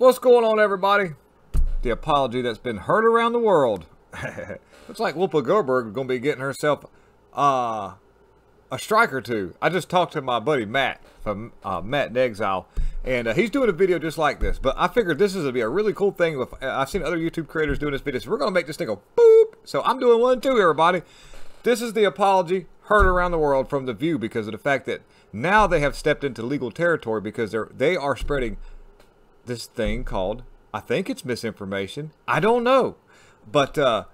What's going on, everybody? The apology that's been heard around the world. Looks like Whoopi Goldberg going to be getting herself uh, a strike or two. I just talked to my buddy Matt from uh, Matt in Exile, and uh, he's doing a video just like this. But I figured this is going to be a really cool thing. I've seen other YouTube creators doing this video, so we're going to make this thing go boop. So I'm doing one too, everybody. This is the apology heard around the world from The View because of the fact that now they have stepped into legal territory because they're they are spreading this thing called, I think it's misinformation. I don't know. But uh,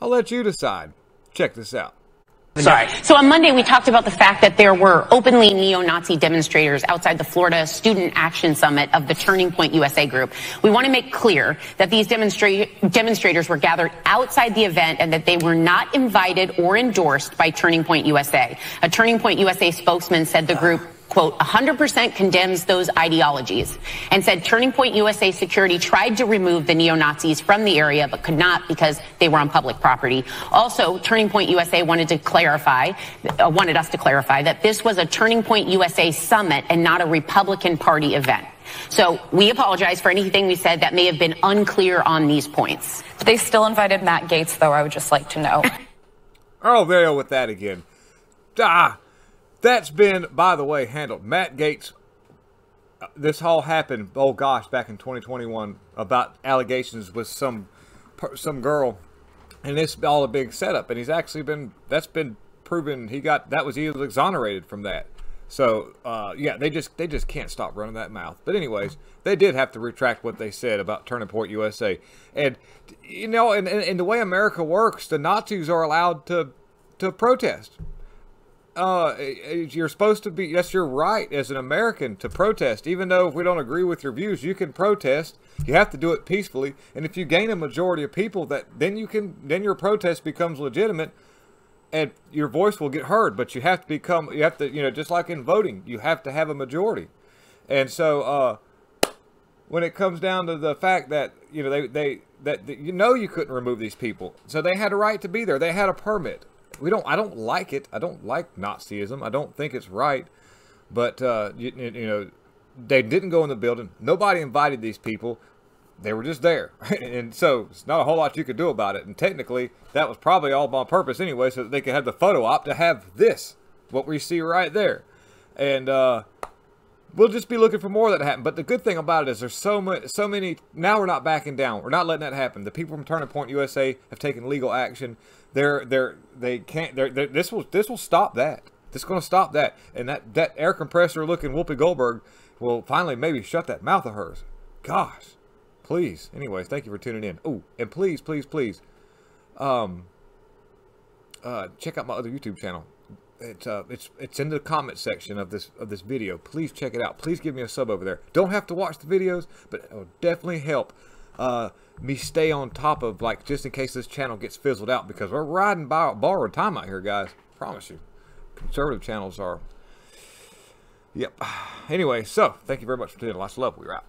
I'll let you decide. Check this out. Sorry. So on Monday, we talked about the fact that there were openly neo-Nazi demonstrators outside the Florida Student Action Summit of the Turning Point USA group. We want to make clear that these demonstra demonstrators were gathered outside the event and that they were not invited or endorsed by Turning Point USA. A Turning Point USA spokesman said the group quote, 100% condemns those ideologies and said Turning Point USA Security tried to remove the neo-Nazis from the area but could not because they were on public property. Also, Turning Point USA wanted to clarify, uh, wanted us to clarify that this was a Turning Point USA summit and not a Republican Party event. So we apologize for anything we said that may have been unclear on these points. They still invited Matt Gaetz, though, I would just like to know. oh, there with that again. Ah, that's been, by the way, handled. Matt Gaetz, uh, this all happened, oh gosh, back in 2021 about allegations with some some girl. And it's all a big setup. And he's actually been, that's been proven, he got, that was, he was exonerated from that. So, uh, yeah, they just they just can't stop running that mouth. But anyways, they did have to retract what they said about Turning Point USA. And, you know, and, and, and the way America works, the Nazis are allowed to to protest uh, you're supposed to be, that's your right as an American to protest. Even though if we don't agree with your views, you can protest. You have to do it peacefully. And if you gain a majority of people, that then you can, then your protest becomes legitimate and your voice will get heard. But you have to become, you have to, you know, just like in voting, you have to have a majority. And so, uh, when it comes down to the fact that, you know, they, they, that, that you know you couldn't remove these people. So they had a right to be there. They had a permit we don't. I don't like it. I don't like Nazism. I don't think it's right. But uh, you, you know, they didn't go in the building. Nobody invited these people. They were just there, and so it's not a whole lot you could do about it. And technically, that was probably all on purpose anyway, so that they could have the photo op to have this, what we see right there, and. uh we'll just be looking for more that happen. But the good thing about it is there's so much, so many. Now we're not backing down. We're not letting that happen. The people from Turning Point USA have taken legal action. They're they're they can't. They're, they're this will this will stop that. This is going to stop that. And that that air compressor looking Whoopi Goldberg will finally maybe shut that mouth of hers. Gosh, please. Anyways, thank you for tuning in. Oh, and please, please, please, um, uh, check out my other YouTube channel it's uh, it's it's in the comment section of this of this video. Please check it out. Please give me a sub over there. Don't have to watch the videos, but it will definitely help uh, me stay on top of like just in case this channel gets fizzled out because we're riding by borrowed time out here, guys. Promise you. Conservative channels are. Yep. Anyway, so thank you very much for tuning in. Lots of love. We're out.